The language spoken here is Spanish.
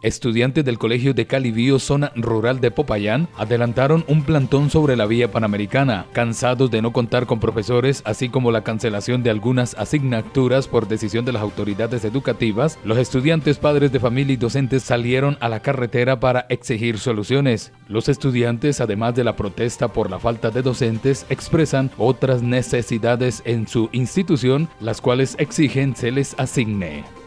Estudiantes del Colegio de Calibío, zona rural de Popayán, adelantaron un plantón sobre la vía panamericana, cansados de no contar con profesores, así como la cancelación de algunas asignaturas por decisión de las autoridades educativas. Los estudiantes, padres de familia y docentes salieron a la carretera para exigir soluciones. Los estudiantes, además de la protesta por la falta de docentes, expresan otras necesidades en su institución, las cuales exigen se les asigne.